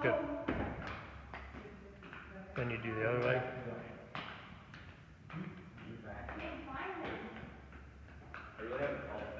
Good. Then you do the other way. Are you having